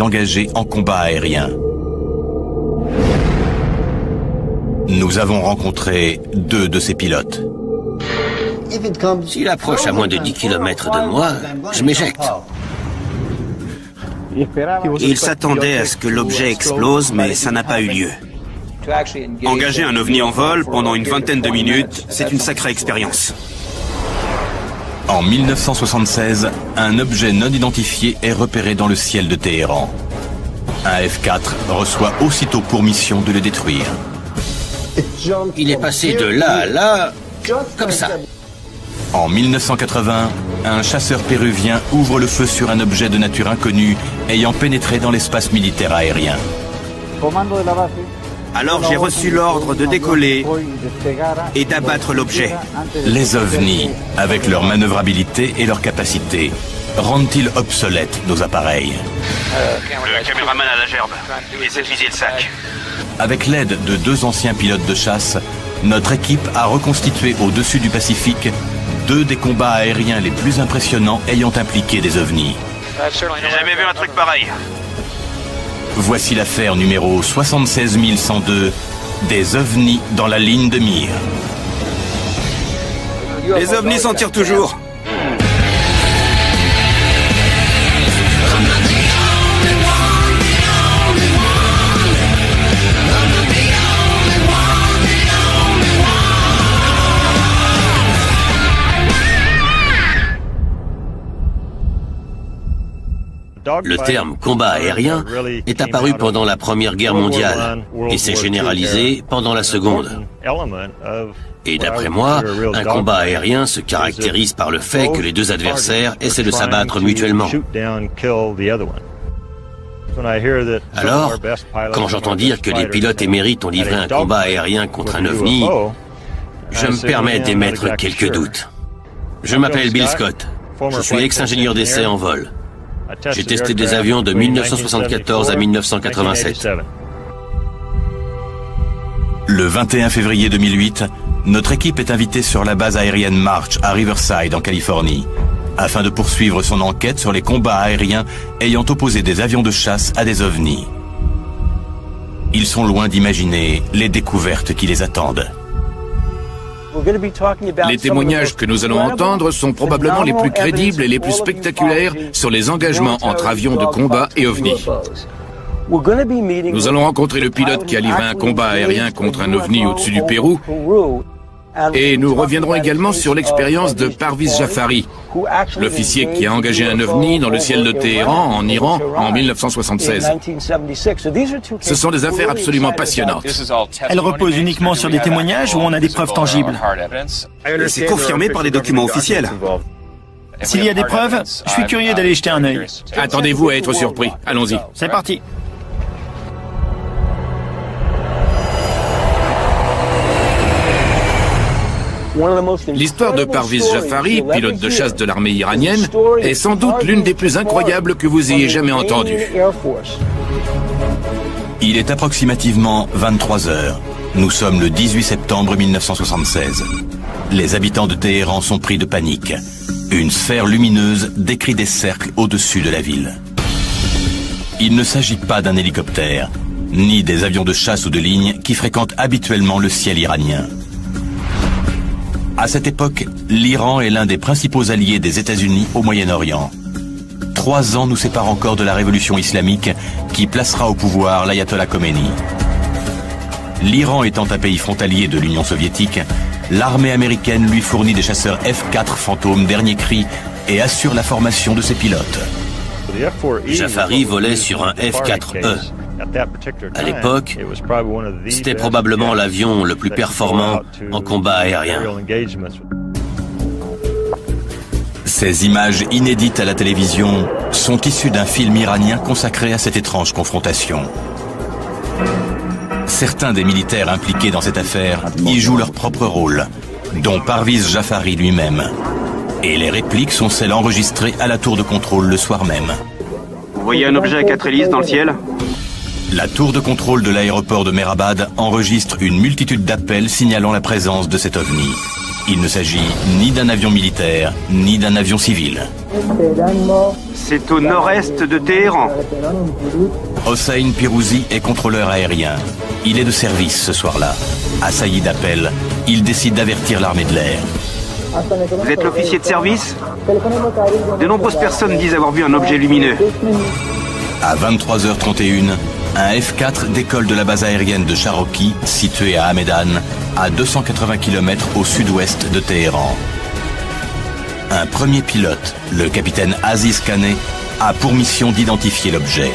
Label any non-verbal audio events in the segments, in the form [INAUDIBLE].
engagés en combat aérien. Nous avons rencontré deux de ces pilotes. S'il approche à moins de 10 km de moi, je m'éjecte. Il s'attendait à ce que l'objet explose, mais ça n'a pas eu lieu. Engager un ovni en vol pendant une vingtaine de minutes, c'est une sacrée expérience. En 1976, un objet non identifié est repéré dans le ciel de Téhéran. Un F-4 reçoit aussitôt pour mission de le détruire. Il est passé de là à là, comme ça. En 1980, un chasseur péruvien ouvre le feu sur un objet de nature inconnue ayant pénétré dans l'espace militaire aérien. Alors j'ai reçu l'ordre de décoller et d'abattre l'objet. Les ovnis, avec leur manœuvrabilité et leur capacité, rendent-ils obsolètes nos appareils Le caméraman à la gerbe. Le sac. Avec l'aide de deux anciens pilotes de chasse, notre équipe a reconstitué au-dessus du Pacifique deux des combats aériens les plus impressionnants ayant impliqué des ovnis. J'ai jamais vu un truc pareil. Voici l'affaire numéro 76102 des ovnis dans la ligne de mire. Les ovnis s'en tirent toujours. Le terme combat aérien est apparu pendant la Première Guerre mondiale et s'est généralisé pendant la Seconde. Et d'après moi, un combat aérien se caractérise par le fait que les deux adversaires essaient de s'abattre mutuellement. Alors, quand j'entends dire que les pilotes émérites ont livré un combat aérien contre un ovni, je me permets d'émettre quelques doutes. Je m'appelle Bill Scott. Je suis ex-ingénieur d'essai en vol. J'ai testé des avions de 1974 à 1987. Le 21 février 2008, notre équipe est invitée sur la base aérienne March à Riverside en Californie, afin de poursuivre son enquête sur les combats aériens ayant opposé des avions de chasse à des ovnis. Ils sont loin d'imaginer les découvertes qui les attendent. Les témoignages que nous allons entendre sont probablement les plus crédibles et les plus spectaculaires sur les engagements entre avions de combat et ovnis. Nous allons rencontrer le pilote qui a livré un combat aérien contre un ovni au-dessus du Pérou. Et nous reviendrons également sur l'expérience de Parviz Jafari, l'officier qui a engagé un ovni dans le ciel de Téhéran, en Iran, en 1976. Ce sont des affaires absolument passionnantes. Elle repose uniquement sur des témoignages ou on a des preuves tangibles C'est confirmé par les documents officiels. S'il y a des preuves, je suis curieux d'aller jeter un œil. Attendez-vous à être surpris. Allons-y. C'est parti. L'histoire de Parviz Jafari, pilote de chasse de l'armée iranienne, est sans doute l'une des plus incroyables que vous ayez jamais entendues. Il est approximativement 23 heures. Nous sommes le 18 septembre 1976. Les habitants de Téhéran sont pris de panique. Une sphère lumineuse décrit des cercles au-dessus de la ville. Il ne s'agit pas d'un hélicoptère, ni des avions de chasse ou de ligne qui fréquentent habituellement le ciel iranien. À cette époque, l'Iran est l'un des principaux alliés des États-Unis au Moyen-Orient. Trois ans nous séparent encore de la révolution islamique qui placera au pouvoir l'ayatollah Khomeini. L'Iran étant un pays frontalier de l'Union soviétique, l'armée américaine lui fournit des chasseurs F-4 fantômes dernier cri et assure la formation de ses pilotes. Jafari volait sur un F-4E. À l'époque, c'était probablement l'avion le plus performant en combat aérien. Ces images inédites à la télévision sont issues d'un film iranien consacré à cette étrange confrontation. Certains des militaires impliqués dans cette affaire y jouent leur propre rôle, dont Parviz Jafari lui-même. Et les répliques sont celles enregistrées à la tour de contrôle le soir même. Vous voyez un objet à quatre hélices dans le ciel? La tour de contrôle de l'aéroport de Mehrabad enregistre une multitude d'appels signalant la présence de cet ovni. Il ne s'agit ni d'un avion militaire, ni d'un avion civil. C'est au nord-est de Téhéran. Hossein Pirouzi est contrôleur aérien. Il est de service ce soir-là. Saïd appelle, il décide d'avertir l'armée de l'air. Vous êtes l'officier de service? De nombreuses personnes disent avoir vu un objet lumineux. À 23h31, un F-4 décolle de la base aérienne de Cherokee, située à Hamedan, à 280 km au sud-ouest de Téhéran. Un premier pilote, le capitaine Aziz Khané, a pour mission d'identifier l'objet.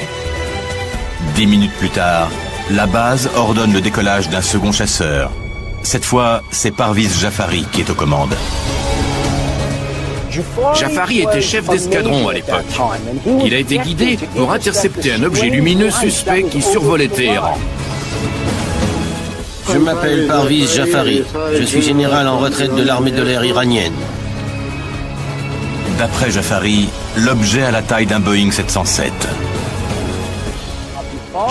Dix minutes plus tard, la base ordonne le décollage d'un second chasseur. Cette fois, c'est Parviz Jafari qui est aux commandes. Jafari était chef d'escadron à l'époque. Il a été guidé pour intercepter un objet lumineux suspect qui survolait Téhéran. Je m'appelle Parviz Jafari. Je suis général en retraite de l'armée de l'air iranienne. D'après Jafari, l'objet a la taille d'un Boeing 707.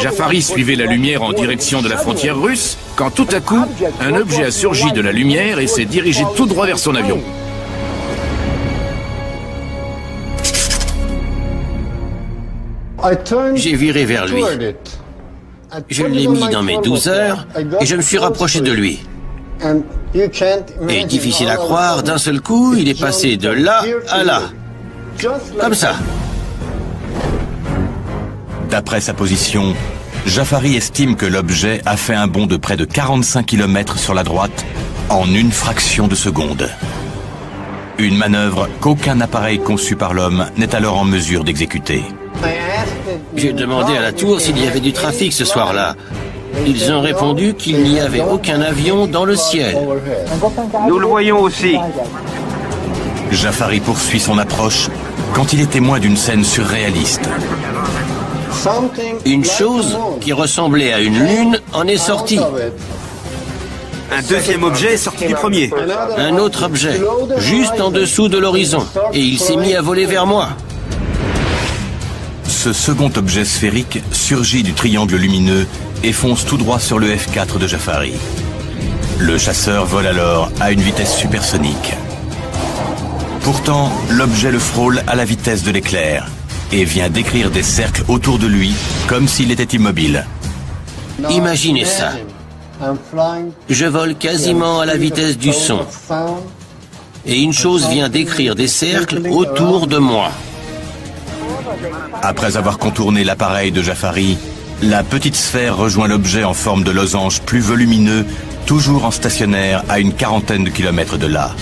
Jafari suivait la lumière en direction de la frontière russe quand tout à coup, un objet a surgi de la lumière et s'est dirigé tout droit vers son avion. J'ai viré vers lui. Je l'ai mis dans mes 12 heures et je me suis rapproché de lui. Et difficile à croire, d'un seul coup, il est passé de là à là. Comme ça. D'après sa position, Jafari estime que l'objet a fait un bond de près de 45 km sur la droite en une fraction de seconde. Une manœuvre qu'aucun appareil conçu par l'homme n'est alors en mesure d'exécuter. J'ai demandé à la tour s'il y avait du trafic ce soir-là. Ils ont répondu qu'il n'y avait aucun avion dans le ciel. Nous le voyons aussi. Jafari poursuit son approche quand il est témoin d'une scène surréaliste. Une chose qui ressemblait à une lune en est sortie. Un deuxième objet est sorti du premier. Un autre objet, juste en dessous de l'horizon. Et il s'est mis à voler vers moi. Ce second objet sphérique surgit du triangle lumineux et fonce tout droit sur le F4 de Jafari. Le chasseur vole alors à une vitesse supersonique. Pourtant, l'objet le frôle à la vitesse de l'éclair et vient décrire des cercles autour de lui comme s'il était immobile. Imaginez ça. Je vole quasiment à la vitesse du son. Et une chose vient décrire des cercles autour de moi. Après avoir contourné l'appareil de Jafari, la petite sphère rejoint l'objet en forme de losange plus volumineux, toujours en stationnaire à une quarantaine de kilomètres de là.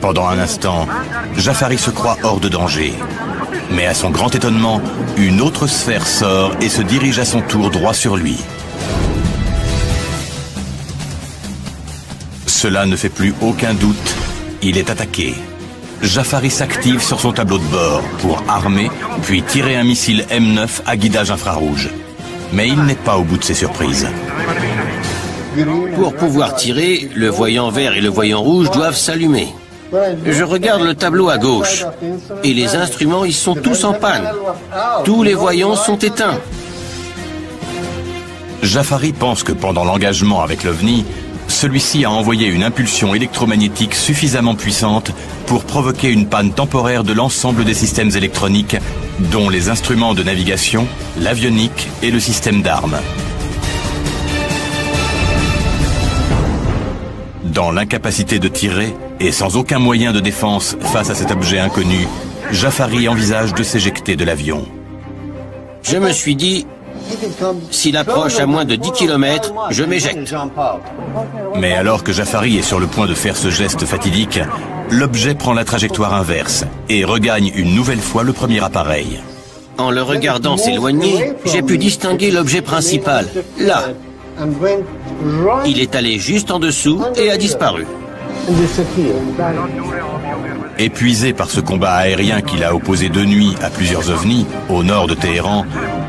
Pendant un instant, Jafari se croit hors de danger. Mais à son grand étonnement, une autre sphère sort et se dirige à son tour droit sur lui. Cela ne fait plus aucun doute, il est attaqué. Jafari s'active sur son tableau de bord pour armer, puis tirer un missile M9 à guidage infrarouge. Mais il n'est pas au bout de ses surprises. Pour pouvoir tirer, le voyant vert et le voyant rouge doivent s'allumer. Je regarde le tableau à gauche et les instruments, ils sont tous en panne. Tous les voyants sont éteints. Jafari pense que pendant l'engagement avec l'OVNI, celui-ci a envoyé une impulsion électromagnétique suffisamment puissante pour provoquer une panne temporaire de l'ensemble des systèmes électroniques, dont les instruments de navigation, l'avionique et le système d'armes. Dans l'incapacité de tirer et sans aucun moyen de défense face à cet objet inconnu, Jafari envisage de s'éjecter de l'avion. Je me suis dit, s'il approche à moins de 10 km, je m'éjecte. Mais alors que Jafari est sur le point de faire ce geste fatidique, l'objet prend la trajectoire inverse et regagne une nouvelle fois le premier appareil. En le regardant s'éloigner, j'ai pu distinguer l'objet principal, là. Il est allé juste en dessous et a disparu. Épuisé par ce combat aérien qu'il a opposé de nuit à plusieurs ovnis au nord de Téhéran,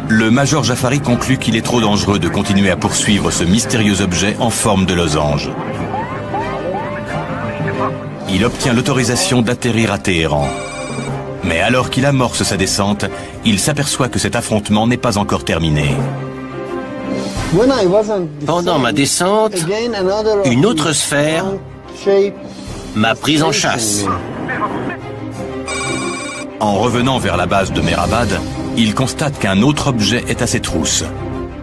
le major Jafari conclut qu'il est trop dangereux de continuer à poursuivre ce mystérieux objet en forme de losange. Il obtient l'autorisation d'atterrir à Téhéran. Mais alors qu'il amorce sa descente, il s'aperçoit que cet affrontement n'est pas encore terminé. Pendant ma descente, une autre sphère Ma prise en chasse. En revenant vers la base de Merabad, il constate qu'un autre objet est à ses trousses.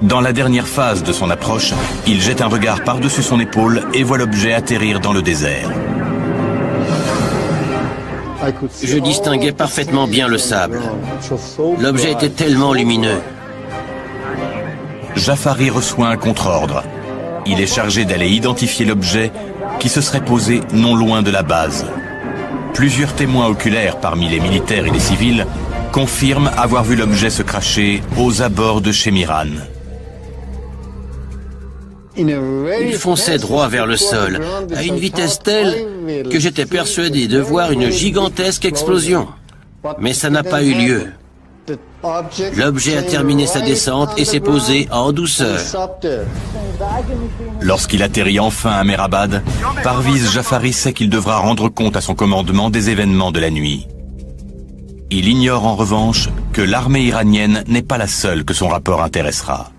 Dans la dernière phase de son approche, il jette un regard par-dessus son épaule et voit l'objet atterrir dans le désert. Je distinguais parfaitement bien le sable. L'objet était tellement lumineux. Jafari reçoit un contre-ordre. Il est chargé d'aller identifier l'objet qui se serait posé non loin de la base. Plusieurs témoins oculaires parmi les militaires et les civils confirment avoir vu l'objet se cracher aux abords de Shemiran. Il fonçait droit vers le sol, à une vitesse telle que j'étais persuadé de voir une gigantesque explosion. Mais ça n'a pas eu lieu. L'objet a terminé sa descente et s'est posé en douceur. Lorsqu'il atterrit enfin à Merabad, Parviz Jafari sait qu'il devra rendre compte à son commandement des événements de la nuit. Il ignore en revanche que l'armée iranienne n'est pas la seule que son rapport intéressera.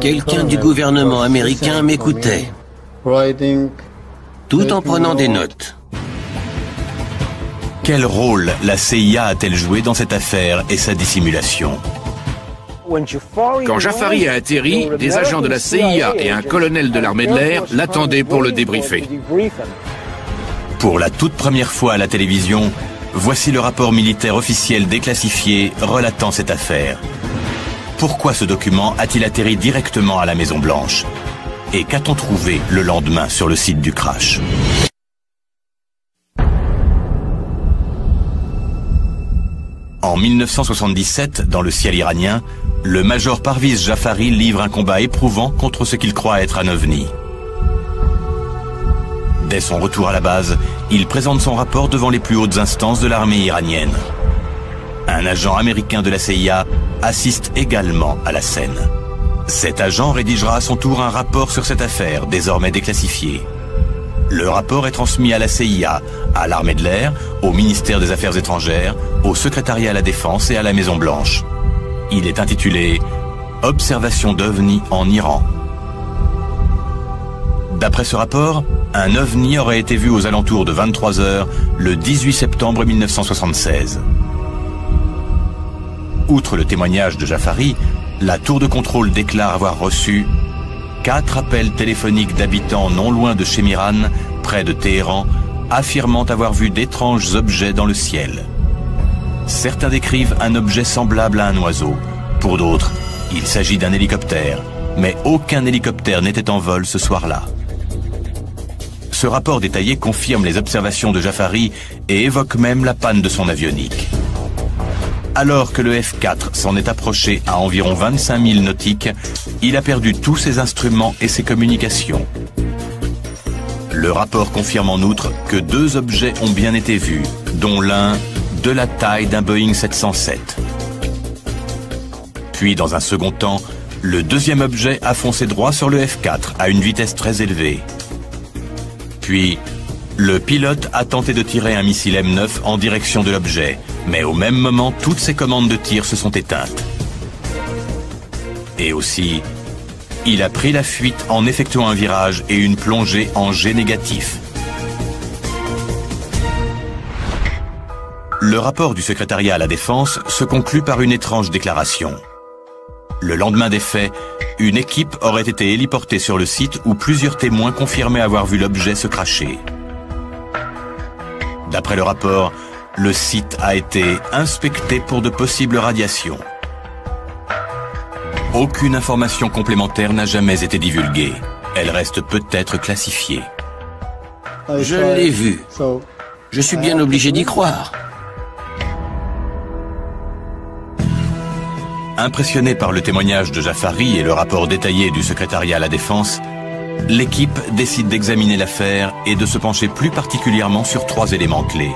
Quelqu'un du gouvernement américain m'écoutait, tout en prenant des notes. Quel rôle la CIA a-t-elle joué dans cette affaire et sa dissimulation? Quand Jafari a atterri, des agents de la CIA et un colonel de l'armée de l'air l'attendaient pour le débriefer. Pour la toute première fois à la télévision, voici le rapport militaire officiel déclassifié relatant cette affaire. Pourquoi ce document a-t-il atterri directement à la Maison Blanche Et qu'a-t-on trouvé le lendemain sur le site du crash? En 1977, dans le ciel iranien, le major Parviz Jafari livre un combat éprouvant contre ce qu'il croit être un ovni. Dès son retour à la base, il présente son rapport devant les plus hautes instances de l'armée iranienne. Un agent américain de la CIA assiste également à la scène. Cet agent rédigera à son tour un rapport sur cette affaire, désormais déclassifiée. Le rapport est transmis à la CIA, à l'armée de l'air, au ministère des Affaires étrangères, au secrétariat à la Défense et à la Maison Blanche. Il est intitulé Observation d'OVNI en Iran. D'après ce rapport, un OVNI aurait été vu aux alentours de 23 heures le 18 septembre 1976. Outre le témoignage de Jafari, la tour de contrôle déclare avoir reçu quatre appels téléphoniques d'habitants non loin de Shemiran, près de Téhéran, affirmant avoir vu d'étranges objets dans le ciel. Certains décrivent un objet semblable à un oiseau. Pour d'autres, il s'agit d'un hélicoptère. Mais aucun hélicoptère n'était en vol ce soir-là. Ce rapport détaillé confirme les observations de Jafari et évoque même la panne de son avionique. Alors que le F4 s'en est approché à environ 25 000 nautiques, il a perdu tous ses instruments et ses communications. Le rapport confirme en outre que deux objets ont bien été vus, dont l'un de la taille d'un Boeing 707. Puis, dans un second temps, le deuxième objet a foncé droit sur le F4 à une vitesse très élevée. Puis, le pilote a tenté de tirer un missile M9 en direction de l'objet, mais au même moment, toutes ses commandes de tir se sont éteintes. Et aussi, il a pris la fuite en effectuant un virage et une plongée en G négatif. Le rapport du secrétariat à la Défense se conclut par une étrange déclaration. Le lendemain des faits, une équipe aurait été héliportée sur le site où plusieurs témoins confirmaient avoir vu l'objet se cracher. D'après le rapport, le site a été inspecté pour de possibles radiations. Aucune information complémentaire n'a jamais été divulguée. Elle reste peut-être classifiée. Je l'ai vu. Je suis bien obligé d'y croire. Impressionné par le témoignage de Jafari et le rapport détaillé du secrétariat à la défense, l'équipe décide d'examiner l'affaire et de se pencher plus particulièrement sur trois éléments clés.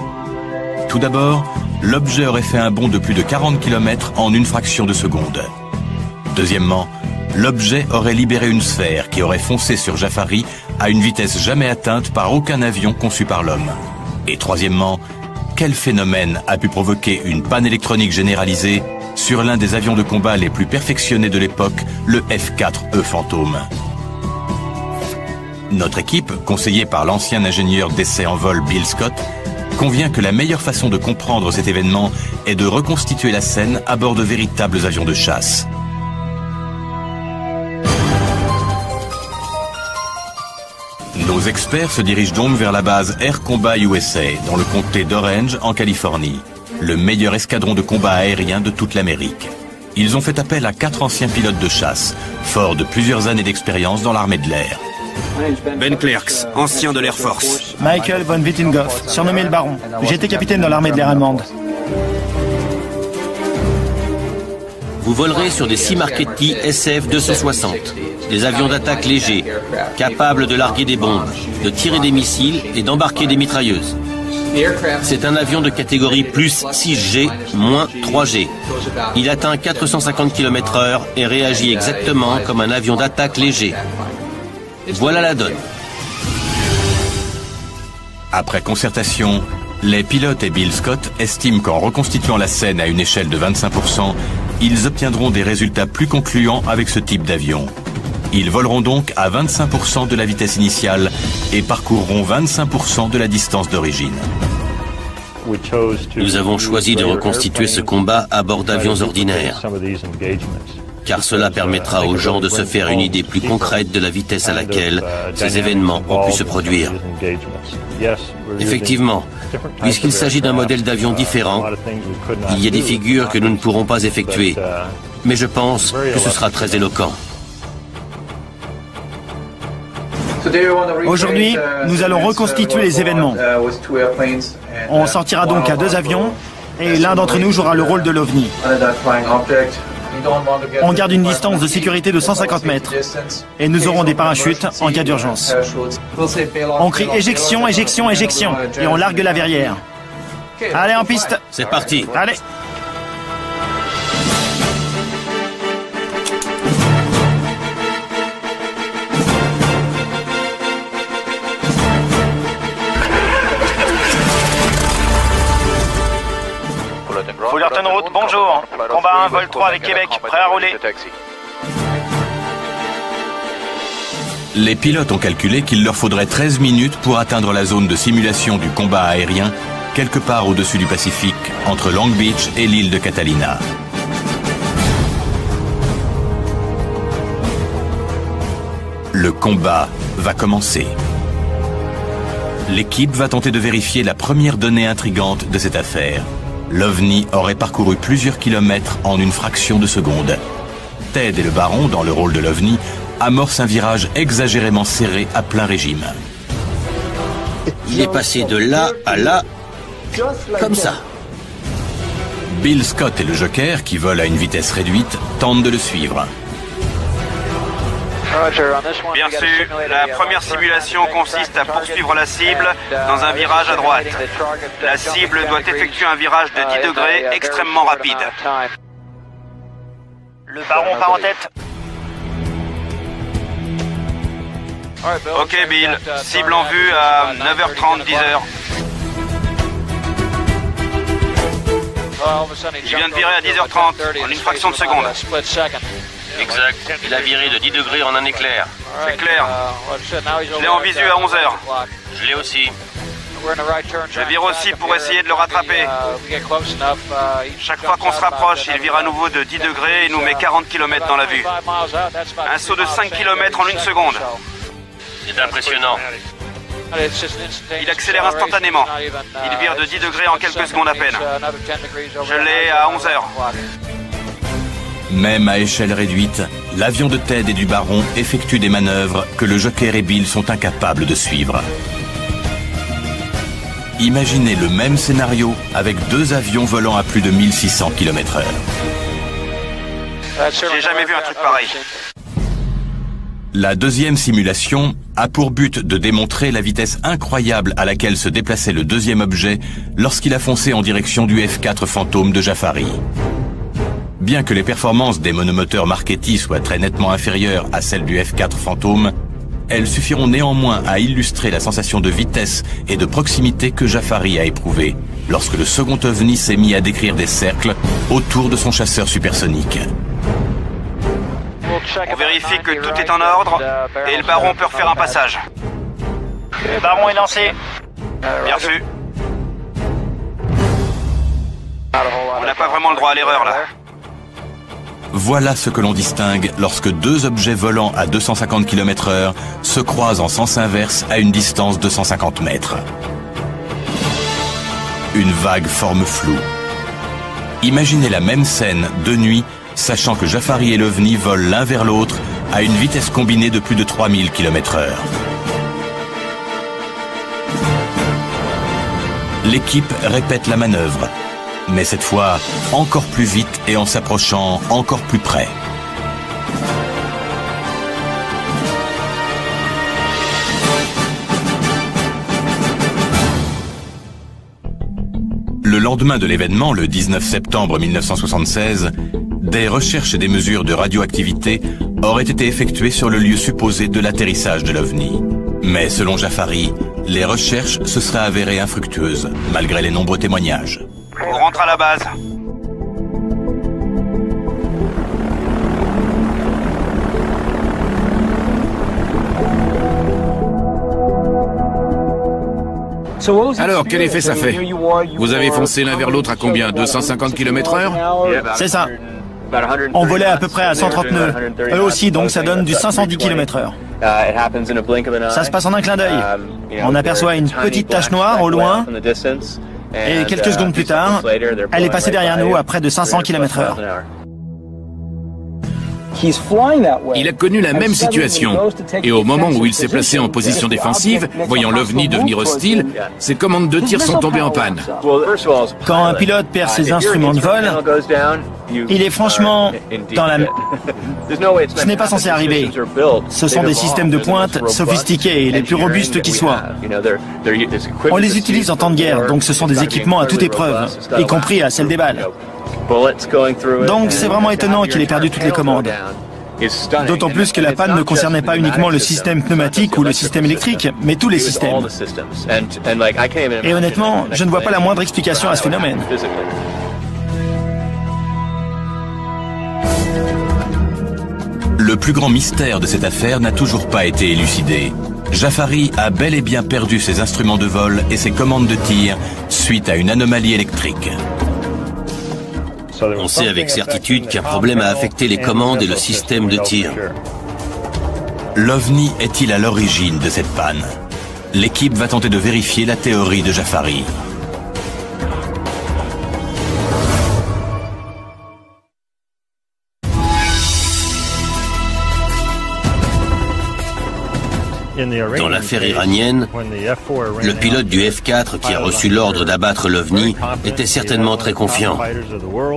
Tout d'abord, l'objet aurait fait un bond de plus de 40 km en une fraction de seconde. Deuxièmement, l'objet aurait libéré une sphère qui aurait foncé sur Jafari à une vitesse jamais atteinte par aucun avion conçu par l'homme. Et troisièmement, quel phénomène a pu provoquer une panne électronique généralisée sur l'un des avions de combat les plus perfectionnés de l'époque, le F-4E Fantôme? Notre équipe, conseillée par l'ancien ingénieur d'essai en vol Bill Scott, convient que la meilleure façon de comprendre cet événement est de reconstituer la scène à bord de véritables avions de chasse. Nos experts se dirigent donc vers la base Air Combat USA, dans le comté d'Orange, en Californie, le meilleur escadron de combat aérien de toute l'Amérique. Ils ont fait appel à quatre anciens pilotes de chasse, forts de plusieurs années d'expérience dans l'armée de l'air. Ben Clerks, ancien de l'Air Force. Michael von Wittenghoff, surnommé le Baron. J'ai été capitaine dans l'armée de l'air allemande. Vous volerez sur des Marchetti SF-260, des avions d'attaque légers, capables de larguer des bombes, de tirer des missiles et d'embarquer des mitrailleuses. C'est un avion de catégorie plus 6G, moins 3G. Il atteint 450 km h et réagit exactement comme un avion d'attaque léger. Voilà la donne. Après concertation, les pilotes et Bill Scott estiment qu'en reconstituant la scène à une échelle de 25%, ils obtiendront des résultats plus concluants avec ce type d'avion. Ils voleront donc à 25% de la vitesse initiale et parcourront 25% de la distance d'origine. Nous avons choisi de reconstituer ce combat à bord d'avions ordinaires car cela permettra aux gens de se faire une idée plus concrète de la vitesse à laquelle ces événements ont pu se produire. Effectivement, puisqu'il s'agit d'un modèle d'avion différent, il y a des figures que nous ne pourrons pas effectuer, mais je pense que ce sera très éloquent. Aujourd'hui, nous allons reconstituer les événements. On sortira donc à deux avions et l'un d'entre nous jouera le rôle de l'OVNI. On garde une distance de sécurité de 150 mètres. Et nous aurons des parachutes en cas d'urgence. On crie éjection, éjection, éjection. Et on largue la verrière. Allez en piste. C'est parti. Allez 3 avec Québec, prêt à rouler. Les pilotes ont calculé qu'il leur faudrait 13 minutes pour atteindre la zone de simulation du combat aérien, quelque part au-dessus du Pacifique, entre Long Beach et l'île de Catalina. Le combat va commencer. L'équipe va tenter de vérifier la première donnée intrigante de cette affaire. L'OVNI aurait parcouru plusieurs kilomètres en une fraction de seconde. Ted et le baron, dans le rôle de l'OVNI, amorcent un virage exagérément serré à plein régime. Il est passé de là à là, comme ça. Bill Scott et le Joker, qui volent à une vitesse réduite, tentent de le suivre. Bien sûr, la première simulation consiste à poursuivre la cible dans un virage à droite. La cible doit effectuer un virage de 10 degrés extrêmement rapide. Le baron part en tête. Ok Bill, cible en vue à 9h30, 10h. Il vient de virer à 10h30, en une fraction de seconde. Exact. Il a viré de 10 degrés en un éclair. C'est clair. Je l'ai en visu à 11h. Je l'ai aussi. Je vire aussi pour essayer de le rattraper. Chaque fois qu'on se rapproche, il vire à nouveau de 10 degrés et nous met 40 km dans la vue. Un saut de 5 km en une seconde. C'est impressionnant. Il accélère instantanément. Il vire de 10 degrés en quelques secondes à peine. Je l'ai à 11 heures. Même à échelle réduite, l'avion de Ted et du baron effectue des manœuvres que le Joker et Bill sont incapables de suivre. Imaginez le même scénario avec deux avions volant à plus de 1600 km/h. J'ai jamais vu un truc pareil. La deuxième simulation a pour but de démontrer la vitesse incroyable à laquelle se déplaçait le deuxième objet lorsqu'il a foncé en direction du F-4 fantôme de Jafari. Bien que les performances des monomoteurs Marchetti soient très nettement inférieures à celles du F4 Phantom, elles suffiront néanmoins à illustrer la sensation de vitesse et de proximité que Jafari a éprouvée lorsque le second ovni s'est mis à décrire des cercles autour de son chasseur supersonique. On vérifie que tout est en ordre et le baron peut refaire un passage. Le baron est lancé. Bien reçu. On n'a pas vraiment le droit à l'erreur là. Voilà ce que l'on distingue lorsque deux objets volant à 250 km heure se croisent en sens inverse à une distance de 150 mètres. Une vague forme floue. Imaginez la même scène de nuit, sachant que Jafari et l'OVNI volent l'un vers l'autre à une vitesse combinée de plus de 3000 km heure. L'équipe répète la manœuvre, mais cette fois encore plus vite et en s'approchant encore plus près. Le lendemain de l'événement, le 19 septembre 1976, des recherches et des mesures de radioactivité auraient été effectuées sur le lieu supposé de l'atterrissage de l'OVNI. Mais selon Jafari, les recherches se seraient avérées infructueuses, malgré les nombreux témoignages. On rentre à la base. Alors, quel effet ça fait Vous avez foncé l'un vers l'autre à combien 250 km heure C'est ça. On volait à peu près à 130 nœuds. Eux aussi, donc ça donne du 510 km heure. Ça se passe en un clin d'œil. On aperçoit une petite tache noire au loin et quelques secondes plus tard, elle est passée derrière nous à près de 500 km heure. Il a connu la même situation. Et au moment où il s'est placé en position. défensive, voyant l'OVNI devenir hostile, ses commandes de tir sont tombées en panne. Quand un pilote perd ses instruments de vol, il est franchement dans la... [LAUGHS] Ce n'est pas censé arriver. Ce sont des systèmes de pointe sophistiqués et les plus robustes qui soient. On les utilise en temps de guerre, donc ce sont des équipements à toute épreuve, y compris à celle des balles. Donc c'est vraiment étonnant qu'il ait perdu toutes les commandes. D'autant plus que la panne ne concernait pas uniquement le système pneumatique ou le système électrique, mais tous les systèmes. Et honnêtement, je ne vois pas la moindre explication à ce phénomène. Le plus grand mystère de cette affaire n'a toujours pas été élucidé. Jafari a bel et bien perdu ses instruments de vol et ses commandes de tir suite à une anomalie électrique. On sait avec certitude qu'un problème a affecté les commandes et le système de tir. L'OVNI est-il à l'origine de cette panne? L'équipe va tenter de vérifier la théorie de Jafari. Dans l'affaire iranienne, le pilote du F-4 qui a reçu l'ordre d'abattre l'OVNI était certainement très confiant.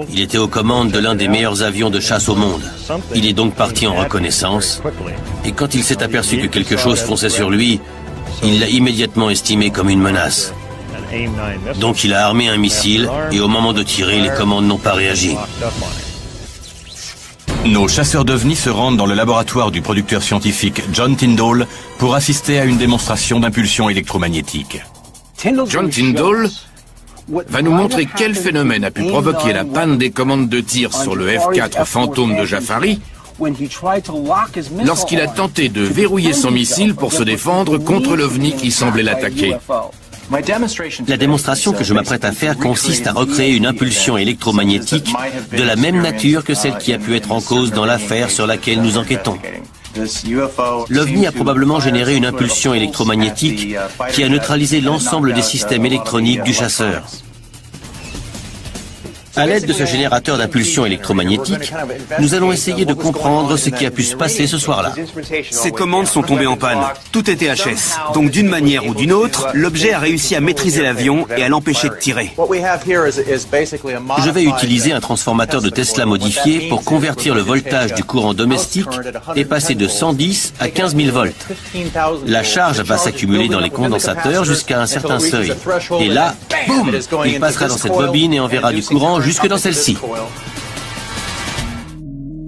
Il était aux commandes de l'un des meilleurs avions de chasse au monde. Il est donc parti en reconnaissance. Et quand il s'est aperçu que quelque chose fonçait sur lui, il l'a immédiatement estimé comme une menace. Donc il a armé un missile et au moment de tirer, les commandes n'ont pas réagi. Nos chasseurs d'OVNI se rendent dans le laboratoire du producteur scientifique John Tyndall pour assister à une démonstration d'impulsion électromagnétique. John Tyndall va nous montrer quel phénomène a pu provoquer la panne des commandes de tir sur le F-4 fantôme de Jafari lorsqu'il a tenté de verrouiller son missile pour se défendre contre l'OVNI qui semblait l'attaquer. La démonstration que je m'apprête à faire consiste à recréer une impulsion électromagnétique de la même nature que celle qui a pu être en cause dans l'affaire sur laquelle nous enquêtons. L'OVNI a probablement généré une impulsion électromagnétique qui a neutralisé l'ensemble des systèmes électroniques du chasseur. À l'aide de ce générateur d'impulsion électromagnétique, nous allons essayer de comprendre ce qui a pu se passer ce soir-là. Ces commandes sont tombées en panne. Tout était HS. Donc d'une manière ou d'une autre, l'objet a réussi à maîtriser l'avion et à l'empêcher de tirer. Je vais utiliser un transformateur de Tesla modifié pour convertir le voltage du courant domestique et passer de 110 à 15 000 volts. La charge va s'accumuler dans les condensateurs jusqu'à un certain seuil. Et là, boum, il passera dans cette bobine et enverra du courant jusque dans celle-ci.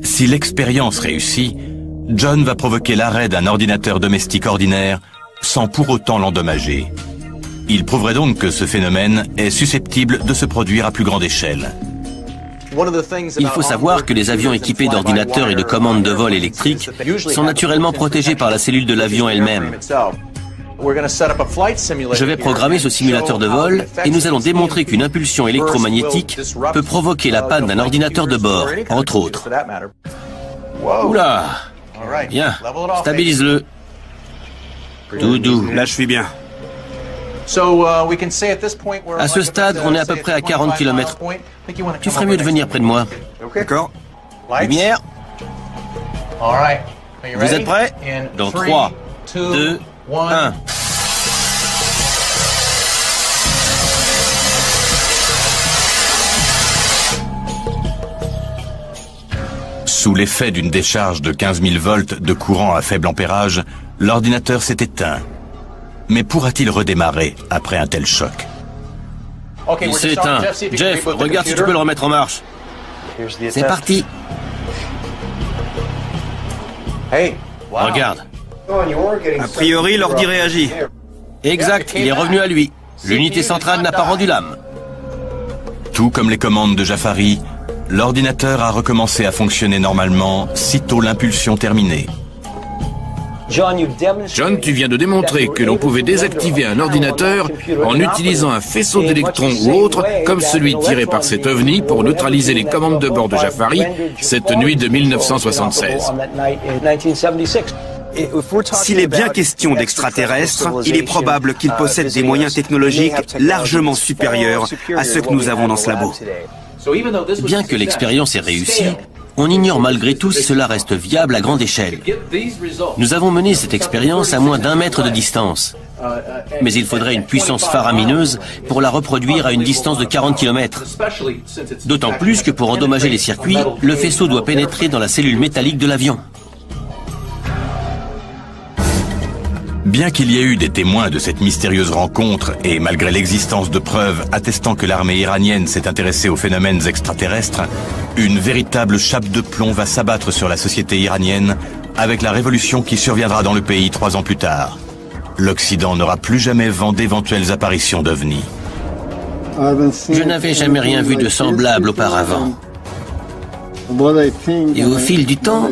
Si l'expérience réussit, John va provoquer l'arrêt d'un ordinateur domestique ordinaire sans pour autant l'endommager. Il prouverait donc que ce phénomène est susceptible de se produire à plus grande échelle. Il faut savoir que les avions équipés d'ordinateurs et de commandes de vol électriques sont naturellement protégés par la cellule de l'avion elle-même. Je vais programmer ce simulateur de vol et nous allons démontrer qu'une impulsion électromagnétique peut provoquer la panne d'un ordinateur de bord, entre autres. Oula Bien, stabilise-le. Tout doux. Là, je suis bien. À ce stade, on est à peu près à 40 km. Tu ferais mieux de venir près de moi. D'accord Lumière. Vous êtes prêts? Dans 3, 2, 1. Sous l'effet d'une décharge de 15 000 volts de courant à faible ampérage, l'ordinateur s'est éteint. Mais pourra-t-il redémarrer après un tel choc? Il s'est éteint. Jeff, regarde si tu peux le remettre en marche. C'est parti. Regarde. A priori, l'ordi réagit. Exact, il est revenu à lui. L'unité centrale n'a pas rendu l'âme. Tout comme les commandes de Jafari, l'ordinateur a recommencé à fonctionner normalement sitôt l'impulsion terminée. John, tu viens de démontrer que l'on pouvait désactiver un ordinateur en utilisant un faisceau d'électrons ou autre, comme celui tiré par cet ovni pour neutraliser les commandes de bord de Jafari cette nuit de 1976. S'il est bien question d'extraterrestres, il est probable qu'ils possèdent des moyens technologiques largement supérieurs à ceux que nous avons dans ce labo. Bien que l'expérience ait réussi, on ignore malgré tout si cela reste viable à grande échelle. Nous avons mené cette expérience à moins d'un mètre de distance. Mais il faudrait une puissance faramineuse pour la reproduire à une distance de 40 km. D'autant plus que pour endommager les circuits, le faisceau doit pénétrer dans la cellule métallique de l'avion. Bien qu'il y ait eu des témoins de cette mystérieuse rencontre et malgré l'existence de preuves attestant que l'armée iranienne s'est intéressée aux phénomènes extraterrestres, une véritable chape de plomb va s'abattre sur la société iranienne avec la révolution qui surviendra dans le pays trois ans plus tard. L'Occident n'aura plus jamais vent d'éventuelles apparitions d'OVNI. Je n'avais jamais rien vu de semblable auparavant. Et au fil du temps,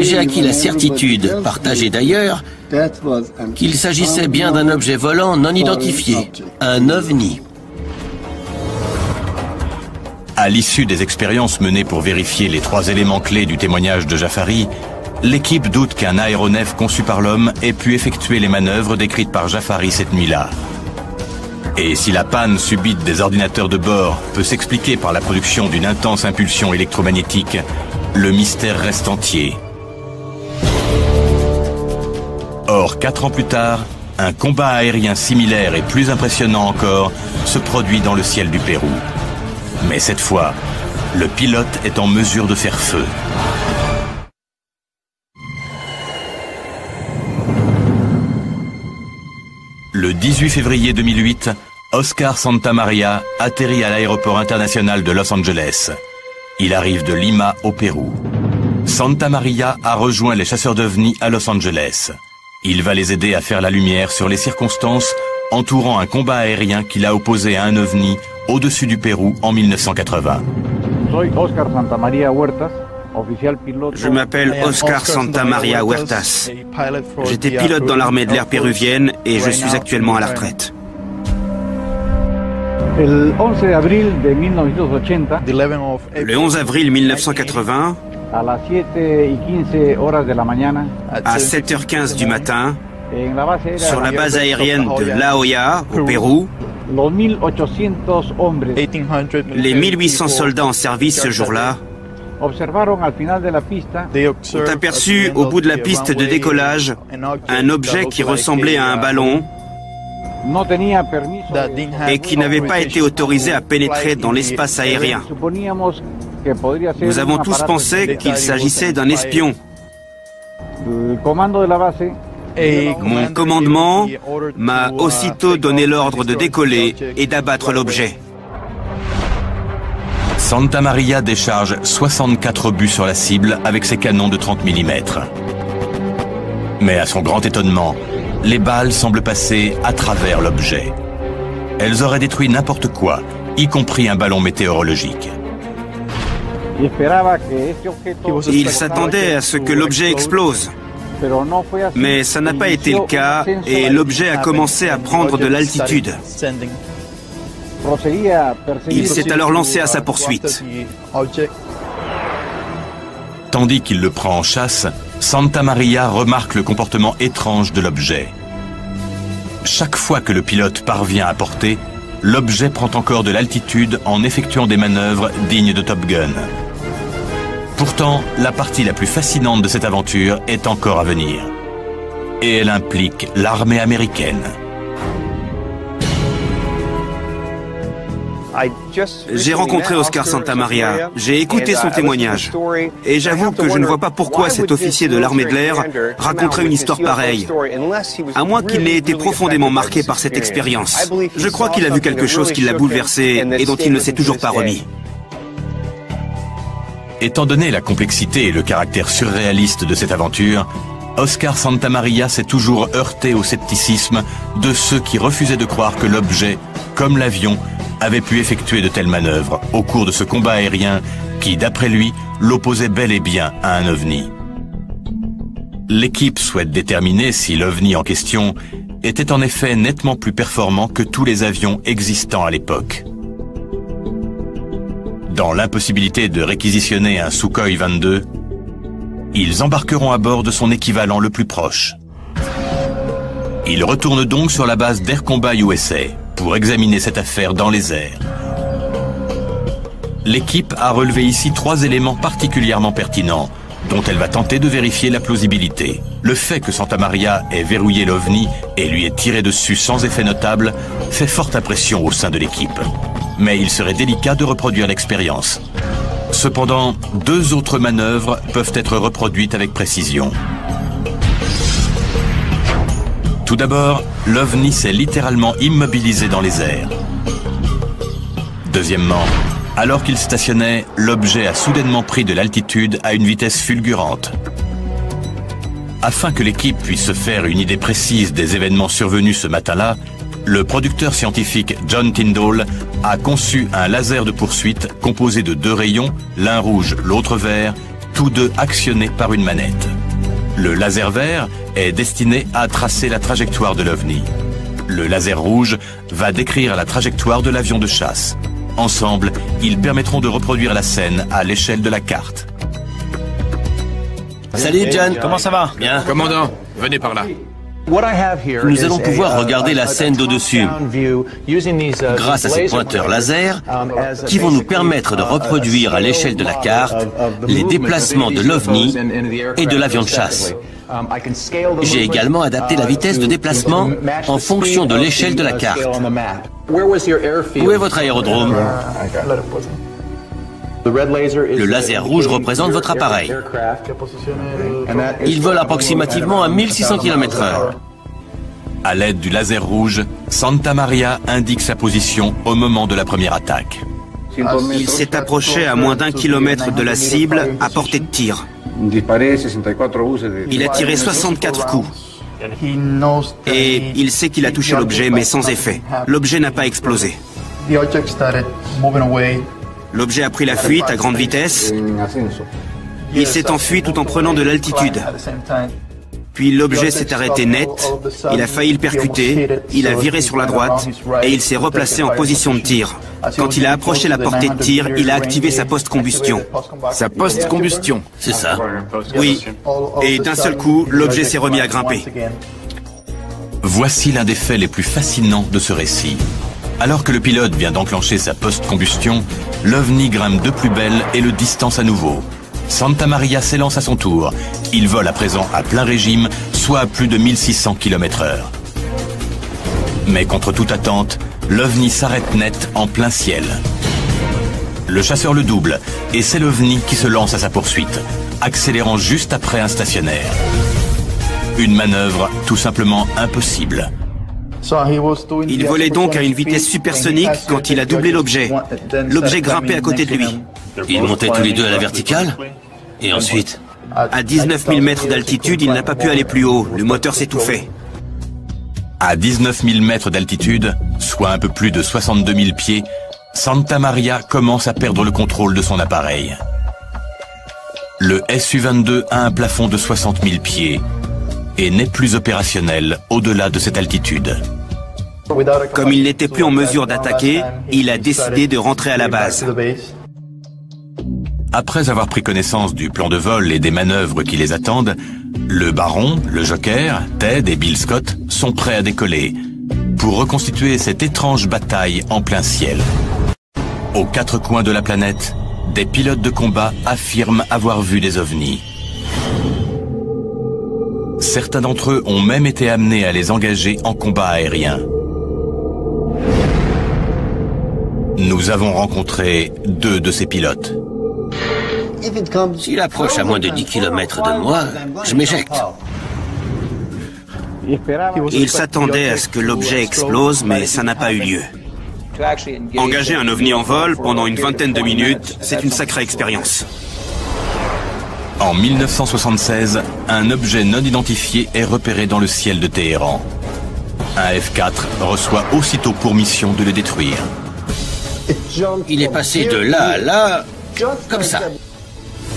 j'ai acquis la certitude, partagée d'ailleurs, qu'il s'agissait bien d'un objet volant non identifié, un ovni. À l'issue des expériences menées pour vérifier les trois éléments clés du témoignage de Jafari, l'équipe doute qu'un aéronef conçu par l'homme ait pu effectuer les manœuvres décrites par Jafari cette nuit-là. Et si la panne subite des ordinateurs de bord peut s'expliquer par la production d'une intense impulsion électromagnétique, le mystère reste entier. Or, quatre ans plus tard, un combat aérien similaire et plus impressionnant encore se produit dans le ciel du Pérou. Mais cette fois, le pilote est en mesure de faire feu. 18 février 2008, Oscar Santamaria atterrit à l'aéroport international de Los Angeles. Il arrive de Lima au Pérou. Santa Maria a rejoint les chasseurs d'OVNI à Los Angeles. Il va les aider à faire la lumière sur les circonstances entourant un combat aérien qu'il a opposé à un OVNI au-dessus du Pérou en 1980. Je m'appelle Oscar Santa Maria Huertas. J'étais pilote dans l'armée de l'air péruvienne et je suis actuellement à la retraite. Le 11 avril Le 11 avril 1980, à 7h15 du matin, sur la base aérienne de La Hoya, au Pérou, les 1800 soldats en service ce jour-là ont aperçu au bout de la piste de décollage un objet qui ressemblait à un ballon et qui n'avait pas été autorisé à pénétrer dans l'espace aérien. Nous avons tous pensé qu'il s'agissait d'un espion. Mon commandement m'a aussitôt donné l'ordre de décoller et d'abattre l'objet. Santa Maria décharge 64 buts sur la cible avec ses canons de 30 mm. Mais à son grand étonnement, les balles semblent passer à travers l'objet. Elles auraient détruit n'importe quoi, y compris un ballon météorologique. Il s'attendait à ce que l'objet explose. Mais ça n'a pas été le cas et l'objet a commencé à prendre de l'altitude. Il s'est alors lancé à sa poursuite. Tandis qu'il le prend en chasse, Santa Maria remarque le comportement étrange de l'objet. Chaque fois que le pilote parvient à porter, l'objet prend encore de l'altitude en effectuant des manœuvres dignes de Top Gun. Pourtant, la partie la plus fascinante de cette aventure est encore à venir. Et elle implique l'armée américaine. J'ai rencontré Oscar Santamaria, j'ai écouté son témoignage, et j'avoue que je ne vois pas pourquoi cet officier de l'armée de l'air raconterait une histoire pareille, à moins qu'il n'ait été profondément marqué par cette expérience. Je crois qu'il a vu quelque chose qui l'a bouleversé et dont il ne s'est toujours pas remis. Étant donné la complexité et le caractère surréaliste de cette aventure, Oscar Santamaria s'est toujours heurté au scepticisme de ceux qui refusaient de croire que l'objet, comme l'avion, avait pu effectuer de telles manœuvres au cours de ce combat aérien qui, d'après lui, l'opposait bel et bien à un ovni. L'équipe souhaite déterminer si l'ovni en question était en effet nettement plus performant que tous les avions existants à l'époque. Dans l'impossibilité de réquisitionner un Sukhoi 22, ils embarqueront à bord de son équivalent le plus proche. Ils retournent donc sur la base d'Air Combat USA pour examiner cette affaire dans les airs. L'équipe a relevé ici trois éléments particulièrement pertinents dont elle va tenter de vérifier la plausibilité. Le fait que Santa Maria ait verrouillé l'OVNI et lui ait tiré dessus sans effet notable fait forte impression au sein de l'équipe mais il serait délicat de reproduire l'expérience. Cependant, deux autres manœuvres peuvent être reproduites avec précision. Tout d'abord, l'OVNI s'est littéralement immobilisé dans les airs. Deuxièmement, alors qu'il stationnait, l'objet a soudainement pris de l'altitude à une vitesse fulgurante. Afin que l'équipe puisse se faire une idée précise des événements survenus ce matin-là, le producteur scientifique John Tyndall a conçu un laser de poursuite composé de deux rayons, l'un rouge, l'autre vert, tous deux actionnés par une manette. Le laser vert est destiné à tracer la trajectoire de l'OVNI. Le laser rouge va décrire la trajectoire de l'avion de chasse. Ensemble, ils permettront de reproduire la scène à l'échelle de la carte. Salut John, comment ça va? Bien. Commandant, venez par là. Nous allons pouvoir regarder la scène d'au-dessus. grâce à ces pointeurs laser qui vont nous permettre de reproduire à l'échelle de la carte les déplacements de l'OVNI et de l'avion de chasse. J'ai également adapté la vitesse de déplacement en fonction de l'échelle de la carte. Où est votre aérodrome? Le laser rouge représente votre appareil. Il vole approximativement à 1600 km h À l'aide du laser rouge, Santa Maria indique sa position au moment de la première attaque. Il s'est approché à moins d'un kilomètre de la cible à portée de tir. Il a tiré 64 coups. Et il sait qu'il a touché l'objet, mais sans effet. L'objet n'a pas explosé. L'objet a pris la fuite à grande vitesse. Il s'est enfui tout en prenant de l'altitude. Puis l'objet s'est arrêté net, il a failli le percuter, il a viré sur la droite et il s'est replacé en position de tir. Quand il a approché la portée de tir, il a activé sa post-combustion. Sa post-combustion, c'est ça Oui. Et d'un seul coup, l'objet s'est remis à grimper. Voici l'un des faits les plus fascinants de ce récit. Alors que le pilote vient d'enclencher sa post-combustion, l'OVNI grimpe de plus belle et le distance à nouveau. Santa Maria s'élance à son tour. Il vole à présent à plein régime, soit à plus de 1600 km heure. Mais contre toute attente, l'OVNI s'arrête net en plein ciel. Le chasseur le double, et c'est l'OVNI qui se lance à sa poursuite, accélérant juste après un stationnaire. Une manœuvre tout simplement impossible. Il volait donc à une vitesse supersonique quand il a doublé l'objet. L'objet grimpait à côté de lui. Ils montaient tous les deux à la verticale Et ensuite À 19 000 mètres d'altitude, il n'a pas pu aller plus haut. Le moteur s'étouffait. À 19 000 mètres d'altitude, soit un peu plus de 62 000 pieds, Santa Maria commence à perdre le contrôle de son appareil. Le SU-22 a un plafond de 60 000 pieds et n'est plus opérationnel au-delà de cette altitude. Comme il n'était plus en mesure d'attaquer, il a décidé de rentrer à la base. Après avoir pris connaissance du plan de vol et des manœuvres qui les attendent, le Baron, le Joker, Ted et Bill Scott sont prêts à décoller pour reconstituer cette étrange bataille en plein ciel. Aux quatre coins de la planète, des pilotes de combat affirment avoir vu des ovnis. Certains d'entre eux ont même été amenés à les engager en combat aérien. Nous avons rencontré deux de ces pilotes. S'il approche à moins de 10 km de moi, je m'éjecte. Il s'attendait à ce que l'objet explose, mais ça n'a pas eu lieu. Engager un ovni en vol pendant une vingtaine de minutes, c'est une sacrée expérience. En 1976, un objet non identifié est repéré dans le ciel de Téhéran. Un F-4 reçoit aussitôt pour mission de le détruire. Il est passé de là à là, comme ça.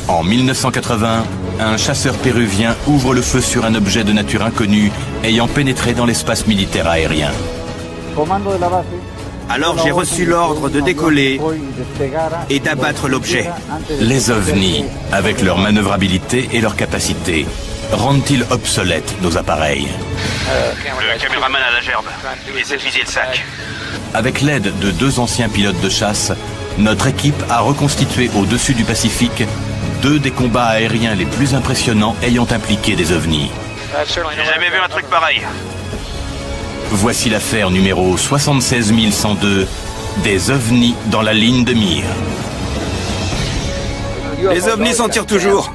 En 1980, un chasseur péruvien ouvre le feu sur un objet de nature inconnue ayant pénétré dans l'espace militaire aérien. Alors j'ai reçu l'ordre de décoller et d'abattre l'objet. Les ovnis, avec leur manœuvrabilité et leur capacité, rendent-ils obsolètes nos appareils? Le caméraman à la gerbe. Essaie de viser le sac. Avec l'aide de deux anciens pilotes de chasse, notre équipe a reconstitué au-dessus du Pacifique deux des combats aériens les plus impressionnants ayant impliqué des ovnis. J'ai jamais vu un truc pareil. Voici l'affaire numéro 76102 des ovnis dans la ligne de mire. Les ovnis s'en tirent toujours.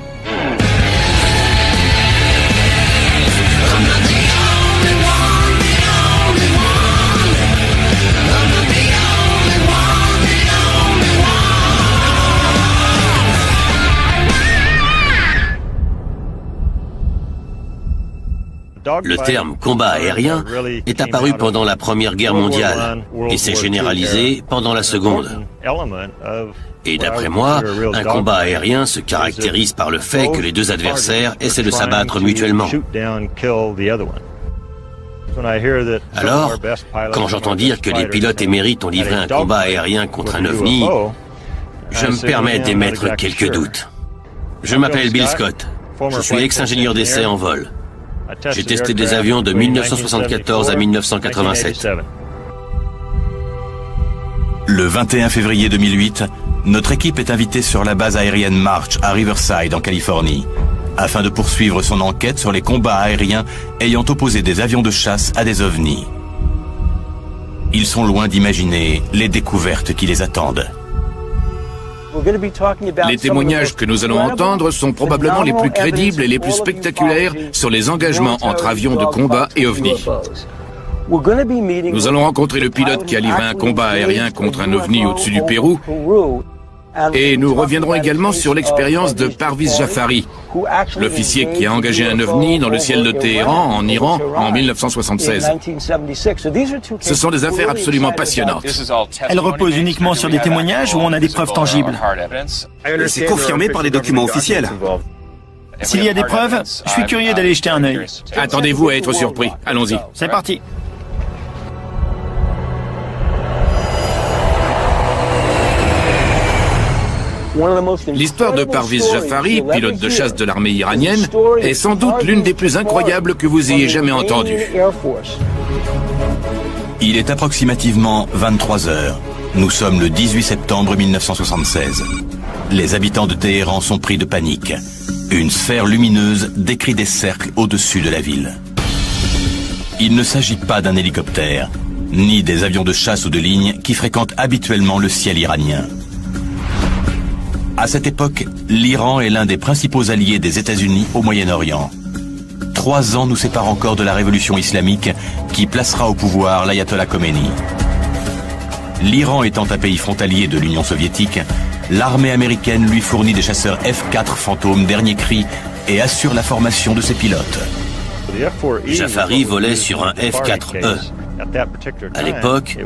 Le terme combat aérien est apparu pendant la Première Guerre mondiale et s'est généralisé pendant la Seconde. Et d'après moi, un combat aérien se caractérise par le fait que les deux adversaires essaient de s'abattre mutuellement. Alors, quand j'entends dire que les pilotes émérites ont livré un combat aérien contre un ovni, je me permets d'émettre quelques doutes. Je m'appelle Bill Scott. Je suis ex-ingénieur d'essai en vol. J'ai testé des avions de 1974 à 1987. Le 21 février 2008, notre équipe est invitée sur la base aérienne March à Riverside en Californie, afin de poursuivre son enquête sur les combats aériens ayant opposé des avions de chasse à des ovnis. Ils sont loin d'imaginer les découvertes qui les attendent. Les témoignages que nous allons entendre sont probablement les plus crédibles et les plus spectaculaires sur les engagements entre avions de combat et ovnis. Nous allons rencontrer le pilote qui a livré un combat aérien contre un ovni au-dessus du Pérou et nous reviendrons également sur l'expérience de Parviz Jafari, l'officier qui a engagé un ovni dans le ciel de Téhéran, en Iran, en 1976. Ce sont des affaires absolument passionnantes. Elles reposent uniquement sur des témoignages ou on a des preuves tangibles C'est confirmé par des documents officiels. S'il y a des preuves, je suis curieux d'aller jeter un œil. Attendez-vous à être surpris. Allons-y. C'est parti. L'histoire de Parviz Jafari, pilote de chasse de l'armée iranienne, est sans doute l'une des plus incroyables que vous ayez jamais entendues. Il est approximativement 23 heures. Nous sommes le 18 septembre 1976. Les habitants de Téhéran sont pris de panique. Une sphère lumineuse décrit des cercles au-dessus de la ville. Il ne s'agit pas d'un hélicoptère, ni des avions de chasse ou de ligne qui fréquentent habituellement le ciel iranien. À cette époque, l'Iran est l'un des principaux alliés des États-Unis au Moyen-Orient. Trois ans nous séparent encore de la révolution islamique qui placera au pouvoir l'ayatollah Khomeini. L'Iran étant un pays frontalier de l'Union soviétique, l'armée américaine lui fournit des chasseurs F-4 fantômes dernier cri et assure la formation de ses pilotes. Jafari volait sur un F-4E. À l'époque,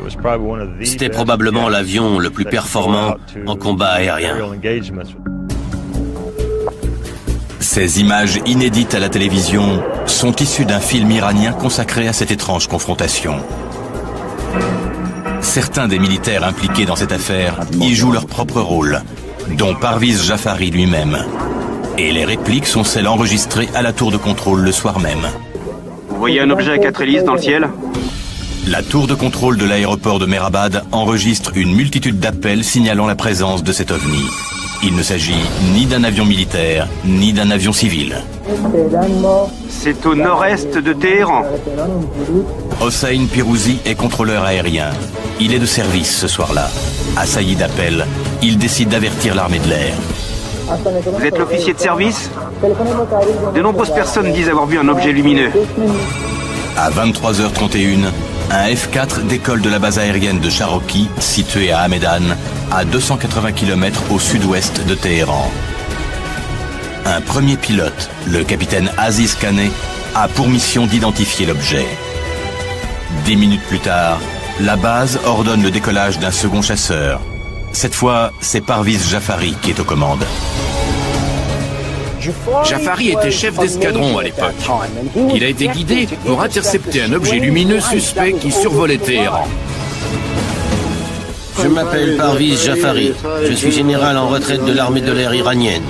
c'était probablement l'avion le plus performant en combat aérien. Ces images inédites à la télévision sont issues d'un film iranien consacré à cette étrange confrontation. Certains des militaires impliqués dans cette affaire y jouent leur propre rôle, dont Parviz Jafari lui-même. Et les répliques sont celles enregistrées à la tour de contrôle le soir même. Vous voyez un objet à quatre hélices dans le ciel? La tour de contrôle de l'aéroport de Mehrabad enregistre une multitude d'appels signalant la présence de cet ovni. Il ne s'agit ni d'un avion militaire, ni d'un avion civil. C'est au nord-est de Téhéran. Hossein Pirouzi est contrôleur aérien. Il est de service ce soir-là. Assailli d'appels, il décide d'avertir l'armée de l'air. Vous êtes l'officier de service? De nombreuses personnes disent avoir vu un objet lumineux. À 23h31, un F-4 décolle de la base aérienne de Charoki, située à Hamedan, à 280 km au sud-ouest de Téhéran. Un premier pilote, le capitaine Aziz Khaneh, a pour mission d'identifier l'objet. Dix minutes plus tard, la base ordonne le décollage d'un second chasseur. Cette fois, c'est Parviz Jafari qui est aux commandes. Jafari était chef d'escadron à l'époque. Il a été guidé pour intercepter un objet lumineux suspect qui survolait Téhéran. Je m'appelle Parviz Jafari. Je suis général en retraite de l'armée de l'air iranienne.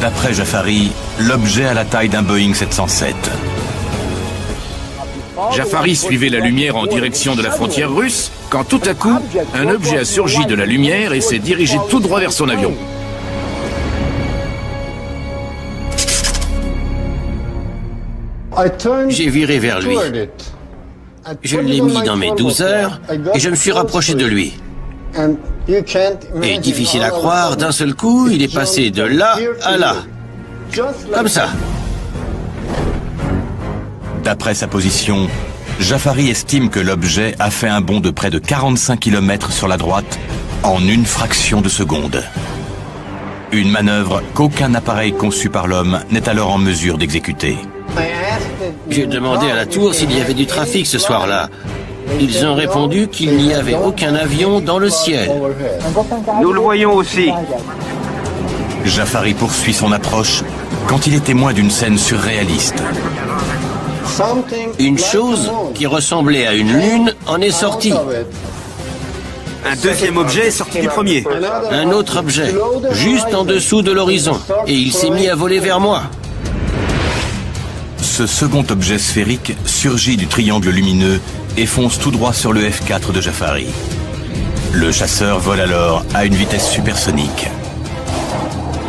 D'après Jafari, l'objet a la taille d'un Boeing 707. Jafari suivait la lumière en direction de la frontière russe quand tout à coup, un objet a surgi de la lumière et s'est dirigé tout droit vers son avion. J'ai viré vers lui. Je l'ai mis dans mes 12 heures et je me suis rapproché de lui. Et difficile à croire, d'un seul coup, il est passé de là à là. Comme ça. D'après sa position, Jafari estime que l'objet a fait un bond de près de 45 km sur la droite en une fraction de seconde. Une manœuvre qu'aucun appareil conçu par l'homme n'est alors en mesure d'exécuter. J'ai demandé à la tour s'il y avait du trafic ce soir-là. Ils ont répondu qu'il n'y avait aucun avion dans le ciel. Nous le voyons aussi. Jafari poursuit son approche quand il est témoin d'une scène surréaliste. Une chose qui ressemblait à une lune en est sortie. Un deuxième objet est sorti du premier. Un autre objet, juste en dessous de l'horizon. Et il s'est mis à voler vers moi. Ce second objet sphérique surgit du triangle lumineux et fonce tout droit sur le F4 de Jafari. Le chasseur vole alors à une vitesse supersonique.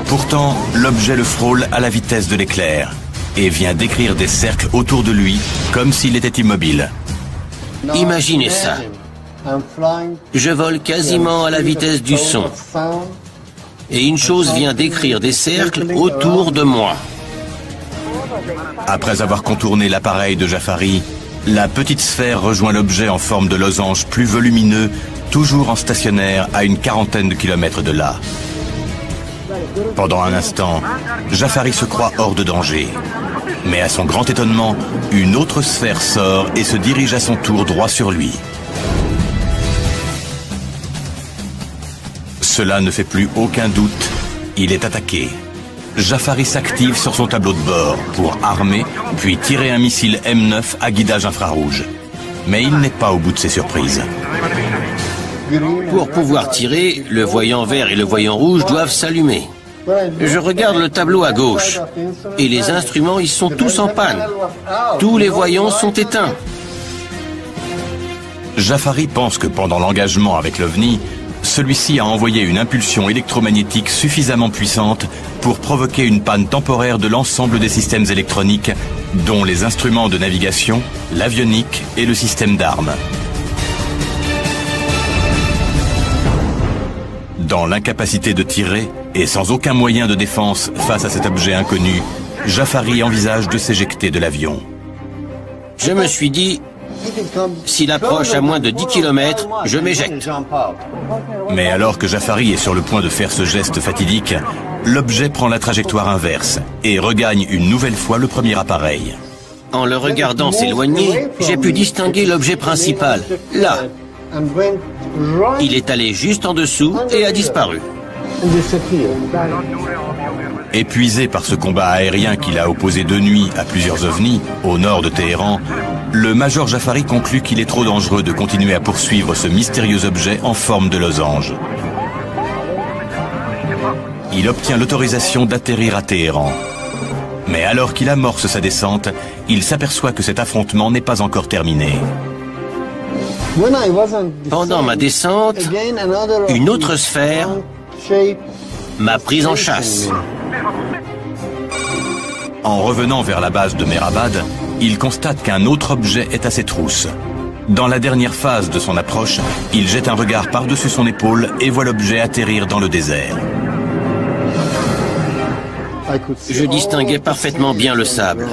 Pourtant, l'objet le frôle à la vitesse de l'éclair et vient décrire des cercles autour de lui comme s'il était immobile. Imaginez ça. Je vole quasiment à la vitesse du son. Et une chose vient décrire des cercles autour de moi. Après avoir contourné l'appareil de Jafari, la petite sphère rejoint l'objet en forme de losange plus volumineux, toujours en stationnaire à une quarantaine de kilomètres de là. Pendant un instant, Jafari se croit hors de danger. Mais à son grand étonnement, une autre sphère sort et se dirige à son tour droit sur lui. Cela ne fait plus aucun doute, il est attaqué. Jafari s'active sur son tableau de bord pour armer, puis tirer un missile M9 à guidage infrarouge. Mais il n'est pas au bout de ses surprises. Pour pouvoir tirer, le voyant vert et le voyant rouge doivent s'allumer. Je regarde le tableau à gauche et les instruments y sont tous en panne. Tous les voyants sont éteints. Jafari pense que pendant l'engagement avec l'OVNI, celui-ci a envoyé une impulsion électromagnétique suffisamment puissante pour provoquer une panne temporaire de l'ensemble des systèmes électroniques, dont les instruments de navigation, l'avionique et le système d'armes. Dans l'incapacité de tirer et sans aucun moyen de défense face à cet objet inconnu, Jafari envisage de s'éjecter de l'avion. Je me suis dit, s'il approche à moins de 10 km, je m'éjecte. Mais alors que Jafari est sur le point de faire ce geste fatidique, l'objet prend la trajectoire inverse et regagne une nouvelle fois le premier appareil. En le regardant s'éloigner, j'ai pu distinguer l'objet principal, là. Il est allé juste en dessous et a disparu. Épuisé par ce combat aérien qu'il a opposé de nuit à plusieurs ovnis au nord de Téhéran, le major Jafari conclut qu'il est trop dangereux de continuer à poursuivre ce mystérieux objet en forme de losange. Il obtient l'autorisation d'atterrir à Téhéran. Mais alors qu'il amorce sa descente, il s'aperçoit que cet affrontement n'est pas encore terminé. Pendant ma descente, une autre sphère m'a prise en chasse. En revenant vers la base de Merabad, il constate qu'un autre objet est à ses trousses. Dans la dernière phase de son approche, il jette un regard par-dessus son épaule et voit l'objet atterrir dans le désert. Je distinguais parfaitement bien le sable.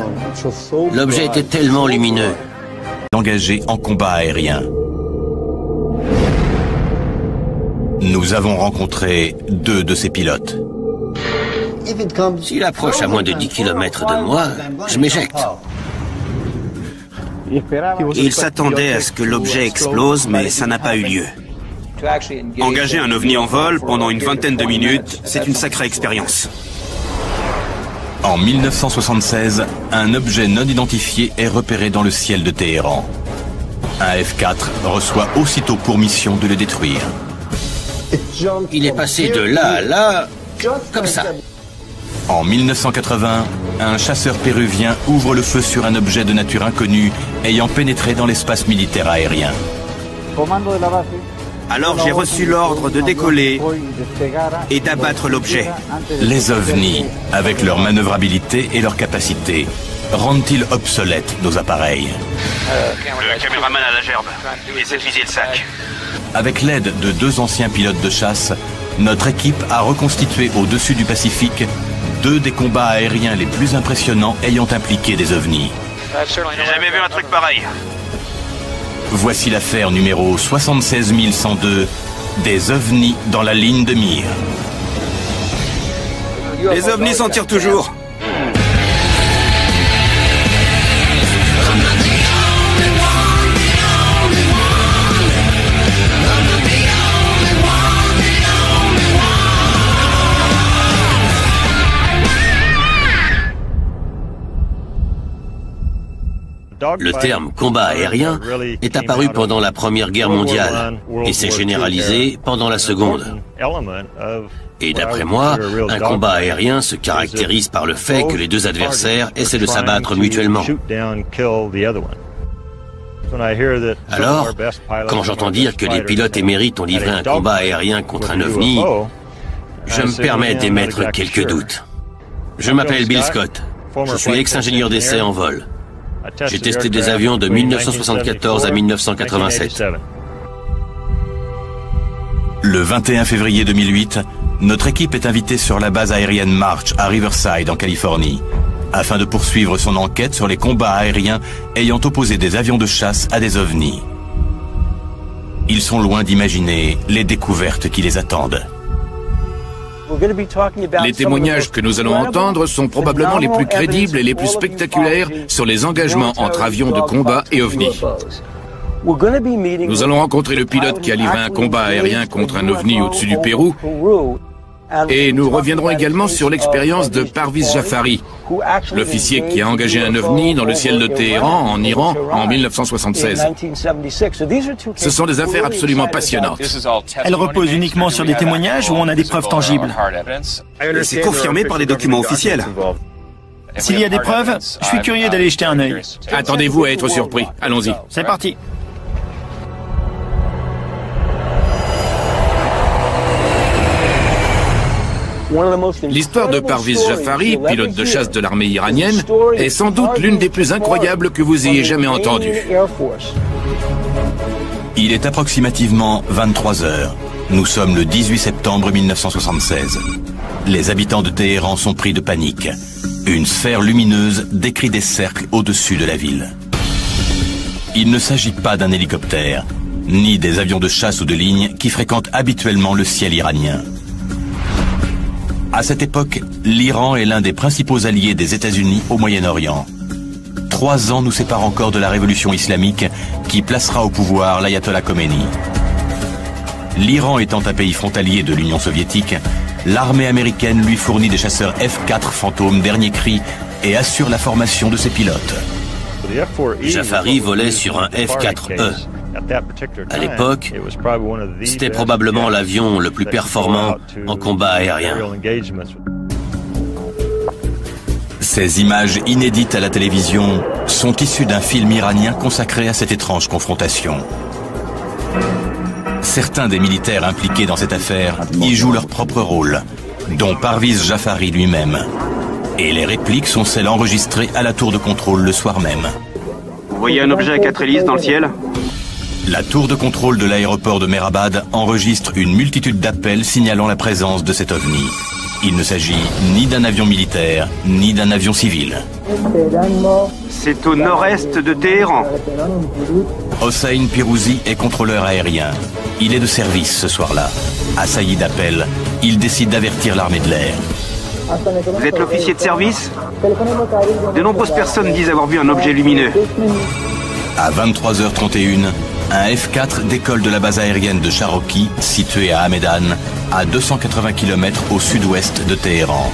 L'objet était tellement lumineux. Engagé en combat aérien. Nous avons rencontré deux de ses pilotes. S'il approche à moins de 10 km de moi, je m'éjecte. Il s'attendait à ce que l'objet explose, mais ça n'a pas eu lieu. Engager un ovni en vol pendant une vingtaine de minutes, c'est une sacrée expérience. En 1976, un objet non identifié est repéré dans le ciel de Téhéran. Un F-4 reçoit aussitôt pour mission de le détruire. Il est passé de là à là, comme ça. En 1980, un chasseur péruvien ouvre le feu sur un objet de nature inconnue ayant pénétré dans l'espace militaire aérien. Alors j'ai reçu l'ordre de décoller et d'abattre l'objet. Les ovnis, avec leur manœuvrabilité et leur capacité, rendent-ils obsolètes nos appareils? Le caméraman à la gerbe et cette le sac. Avec l'aide de deux anciens pilotes de chasse, notre équipe a reconstitué au-dessus du Pacifique deux des combats aériens les plus impressionnants ayant impliqué des ovnis. J'ai jamais vu un truc pareil. Voici l'affaire numéro 76102 des ovnis dans la ligne de mire. Les ovnis s'en tirent toujours. Le terme combat aérien est apparu pendant la Première Guerre mondiale et s'est généralisé pendant la Seconde. Et d'après moi, un combat aérien se caractérise par le fait que les deux adversaires essaient de s'abattre mutuellement. Alors, quand j'entends dire que les pilotes émérites ont livré un combat aérien contre un ovni, je me permets d'émettre quelques doutes. Je m'appelle Bill Scott. Je suis ex-ingénieur d'essai en vol. J'ai testé des avions de 1974 à 1987. Le 21 février 2008, notre équipe est invitée sur la base aérienne March à Riverside en Californie, afin de poursuivre son enquête sur les combats aériens ayant opposé des avions de chasse à des ovnis. Ils sont loin d'imaginer les découvertes qui les attendent. Les témoignages que nous allons entendre sont probablement les plus crédibles et les plus spectaculaires sur les engagements entre avions de combat et ovnis. Nous allons rencontrer le pilote qui a livré un combat aérien contre un ovni au-dessus du Pérou et nous reviendrons également sur l'expérience de Parviz Jafari, l'officier qui a engagé un ovni dans le ciel de Téhéran, en Iran, en 1976. Ce sont des affaires absolument passionnantes. Elles reposent uniquement sur des témoignages ou on a des preuves tangibles C'est confirmé par des documents officiels. S'il y a des preuves, je suis curieux d'aller jeter un œil. Attendez-vous à être surpris. Allons-y. C'est parti. L'histoire de Parviz Jafari, pilote de chasse de l'armée iranienne, est sans doute l'une des plus incroyables que vous ayez jamais entendues. Il est approximativement 23 heures. Nous sommes le 18 septembre 1976. Les habitants de Téhéran sont pris de panique. Une sphère lumineuse décrit des cercles au-dessus de la ville. Il ne s'agit pas d'un hélicoptère, ni des avions de chasse ou de ligne qui fréquentent habituellement le ciel iranien. À cette époque, l'Iran est l'un des principaux alliés des États-Unis au Moyen-Orient. Trois ans nous séparent encore de la révolution islamique qui placera au pouvoir l'ayatollah Khomeini. L'Iran étant un pays frontalier de l'Union soviétique, l'armée américaine lui fournit des chasseurs F-4 fantômes dernier cri et assure la formation de ses pilotes. Jafari volait sur un F-4E. À l'époque, c'était probablement l'avion le plus performant en combat aérien. Ces images inédites à la télévision sont issues d'un film iranien consacré à cette étrange confrontation. Certains des militaires impliqués dans cette affaire y jouent leur propre rôle, dont Parviz Jafari lui-même. Et les répliques sont celles enregistrées à la tour de contrôle le soir même. Vous voyez un objet à quatre hélices dans le ciel? La tour de contrôle de l'aéroport de Merabad enregistre une multitude d'appels signalant la présence de cet ovni. Il ne s'agit ni d'un avion militaire, ni d'un avion civil. C'est au nord-est de Téhéran. Hossein Pirouzi est contrôleur aérien. Il est de service ce soir-là. Assailli d'appels, il décide d'avertir l'armée de l'air. Vous êtes l'officier de service? De nombreuses personnes disent avoir vu un objet lumineux. À 23h31, un F-4 décolle de la base aérienne de Charoki, située à Hamedan, à 280 km au sud-ouest de Téhéran.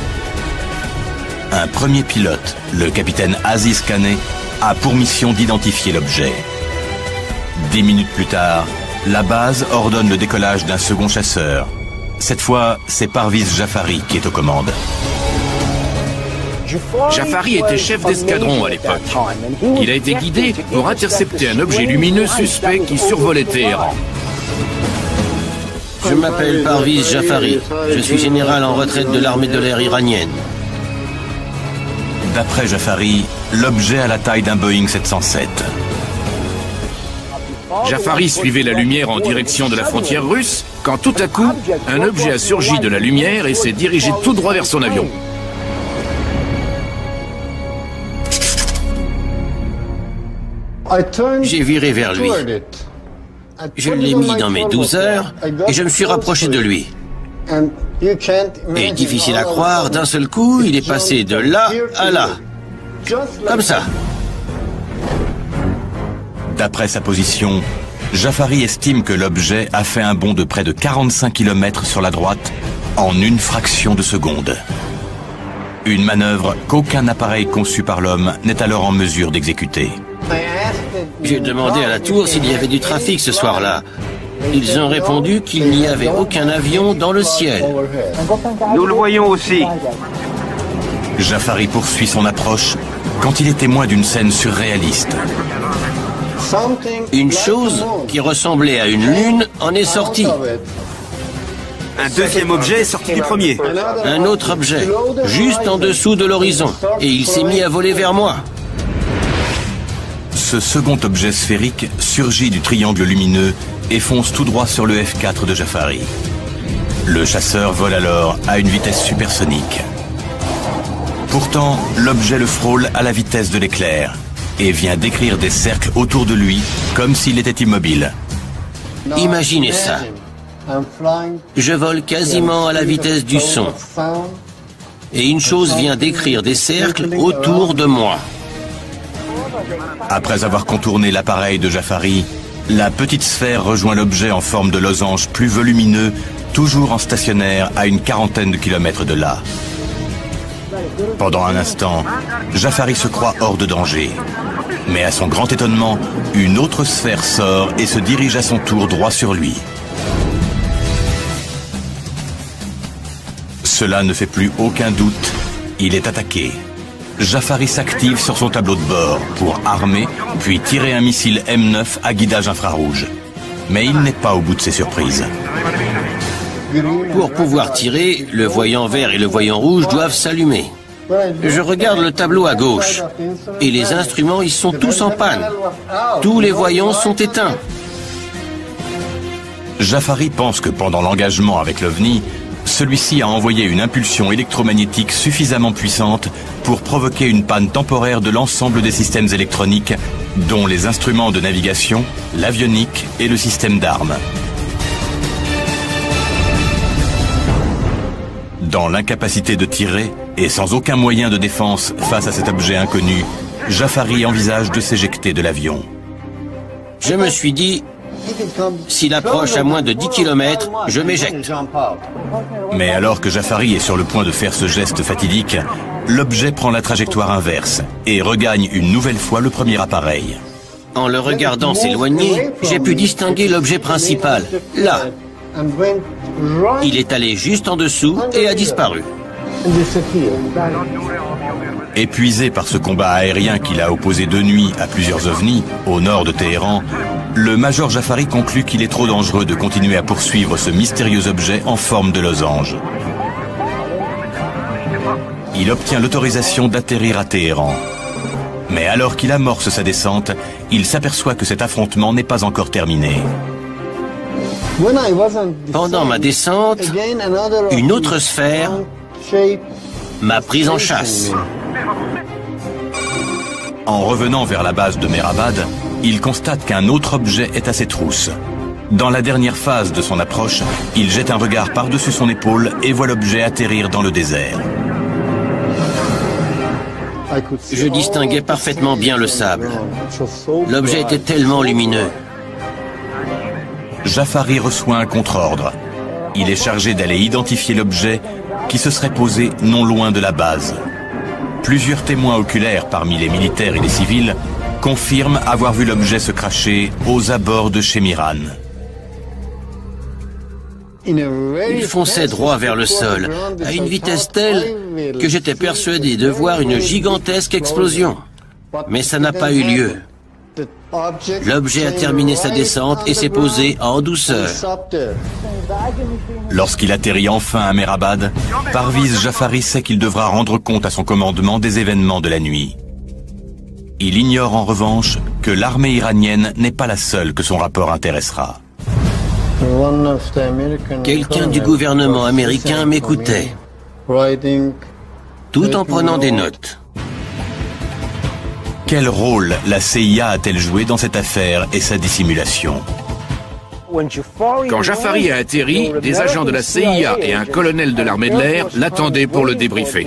Un premier pilote, le capitaine Aziz Khaneh, a pour mission d'identifier l'objet. Dix minutes plus tard, la base ordonne le décollage d'un second chasseur. Cette fois, c'est Parviz Jafari qui est aux commandes. Jafari était chef d'escadron à l'époque. Il a été guidé pour intercepter un objet lumineux suspect qui survolait Téhéran. Je m'appelle Parviz Jafari. Je suis général en retraite de l'armée de l'air iranienne. D'après Jafari, l'objet a la taille d'un Boeing 707. Jafari suivait la lumière en direction de la frontière russe quand tout à coup, un objet a surgi de la lumière et s'est dirigé tout droit vers son avion. J'ai viré vers lui. Je l'ai mis dans mes 12 heures et je me suis rapproché de lui. Et difficile à croire, d'un seul coup, il est passé de là à là. Comme ça. D'après sa position, Jafari estime que l'objet a fait un bond de près de 45 km sur la droite en une fraction de seconde. Une manœuvre qu'aucun appareil conçu par l'homme n'est alors en mesure d'exécuter. J'ai demandé à la tour s'il y avait du trafic ce soir-là. Ils ont répondu qu'il n'y avait aucun avion dans le ciel. Nous le voyons aussi. Jafari poursuit son approche quand il est témoin d'une scène surréaliste. Une chose qui ressemblait à une lune en est sortie. Un deuxième objet est sorti du premier. Un autre objet, juste en dessous de l'horizon. Et il s'est mis à voler vers moi. Ce second objet sphérique surgit du triangle lumineux et fonce tout droit sur le F4 de Jafari. Le chasseur vole alors à une vitesse supersonique. Pourtant, l'objet le frôle à la vitesse de l'éclair et vient décrire des cercles autour de lui comme s'il était immobile. Imaginez ça. Je vole quasiment à la vitesse du son. Et une chose vient décrire des cercles autour de moi. Après avoir contourné l'appareil de Jafari, la petite sphère rejoint l'objet en forme de losange plus volumineux, toujours en stationnaire à une quarantaine de kilomètres de là. Pendant un instant, Jafari se croit hors de danger. Mais à son grand étonnement, une autre sphère sort et se dirige à son tour droit sur lui. Cela ne fait plus aucun doute, il est attaqué. Jafari s'active sur son tableau de bord pour armer, puis tirer un missile M9 à guidage infrarouge. Mais il n'est pas au bout de ses surprises. Pour pouvoir tirer, le voyant vert et le voyant rouge doivent s'allumer. Je regarde le tableau à gauche et les instruments y sont tous en panne. Tous les voyants sont éteints. Jafari pense que pendant l'engagement avec l'OVNI, celui-ci a envoyé une impulsion électromagnétique suffisamment puissante pour provoquer une panne temporaire de l'ensemble des systèmes électroniques, dont les instruments de navigation, l'avionique et le système d'armes. Dans l'incapacité de tirer et sans aucun moyen de défense face à cet objet inconnu, Jafari envisage de s'éjecter de l'avion. Je me suis dit, S'il approche à moins de 10 km, je m'éjecte. Mais alors que Jafari est sur le point de faire ce geste fatidique, l'objet prend la trajectoire inverse et regagne une nouvelle fois le premier appareil. En le regardant s'éloigner, j'ai pu distinguer l'objet principal, là. Il est allé juste en dessous et a disparu. Épuisé par ce combat aérien qu'il a opposé de nuit à plusieurs ovnis au nord de Téhéran, le major Jafari conclut qu'il est trop dangereux de continuer à poursuivre ce mystérieux objet en forme de losange. Il obtient l'autorisation d'atterrir à Téhéran. Mais alors qu'il amorce sa descente, il s'aperçoit que cet affrontement n'est pas encore terminé. Pendant ma descente, une autre sphère m'a prise en chasse. En revenant vers la base de Merabad, il constate qu'un autre objet est à ses trousses. Dans la dernière phase de son approche, il jette un regard par-dessus son épaule et voit l'objet atterrir dans le désert. Je distinguais parfaitement bien le sable. L'objet était tellement lumineux. Jafari reçoit un contre-ordre. Il est chargé d'aller identifier l'objet qui se serait posé non loin de la base. Plusieurs témoins oculaires parmi les militaires et les civils confirment avoir vu l'objet se cracher aux abords de Shemiran. Il fonçait droit vers le sol, à une vitesse telle que j'étais persuadé de voir une gigantesque explosion. Mais ça n'a pas eu lieu. L'objet a terminé sa descente et s'est posé en douceur. Lorsqu'il atterrit enfin à Merabad, Parviz Jafari sait qu'il devra rendre compte à son commandement des événements de la nuit. Il ignore en revanche que l'armée iranienne n'est pas la seule que son rapport intéressera. Quelqu'un du gouvernement américain m'écoutait, tout en prenant des notes. Quel rôle la CIA a-t-elle joué dans cette affaire et sa dissimulation Quand Jafari a atterri, des agents de la CIA et un colonel de l'armée de l'air l'attendaient pour le débriefer.